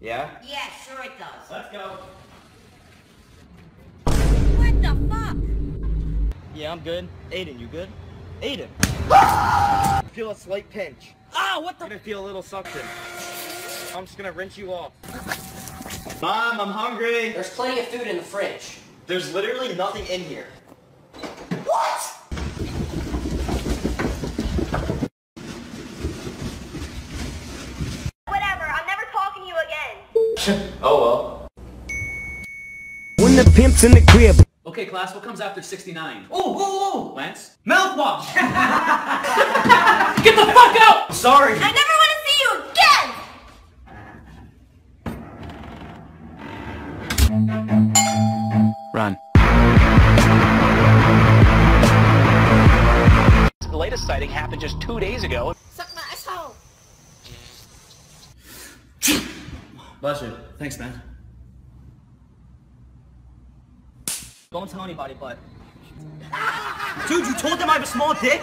Yeah? Yeah, sure it does. Let's go. What the fuck? Yeah, I'm good. Aiden, you good? Aiden! feel a slight pinch. Ah, what the? You're gonna feel a little suction. I'm just gonna rinse you off. Mom, I'm hungry. There's plenty of food in the fridge. There's literally nothing in here. Whatever, I'm never talking to you again. Oh well. When the pimp's in the crib. Okay, class, what comes after 69? Oh, oh, oh! Lance? Mouthwash! Get the fuck out! Sorry. I never want to see you again! Run. The latest sighting happened just two days ago. Bless you. Thanks, man. Don't tell anybody, but... Dude, you told them I have a small dick?